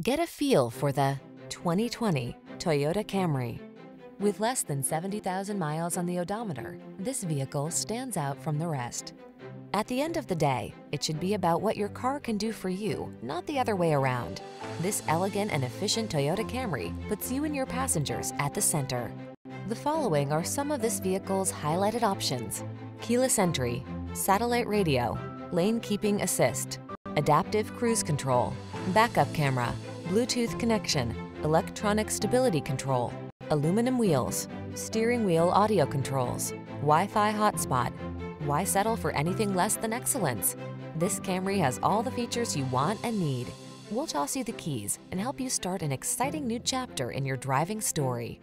Get a feel for the 2020 Toyota Camry. With less than 70,000 miles on the odometer, this vehicle stands out from the rest. At the end of the day, it should be about what your car can do for you, not the other way around. This elegant and efficient Toyota Camry puts you and your passengers at the center. The following are some of this vehicle's highlighted options. Keyless entry, satellite radio, lane keeping assist, adaptive cruise control, backup camera, Bluetooth connection, electronic stability control, aluminum wheels, steering wheel audio controls, Wi-Fi hotspot. Why settle for anything less than excellence? This Camry has all the features you want and need. We'll toss you the keys and help you start an exciting new chapter in your driving story.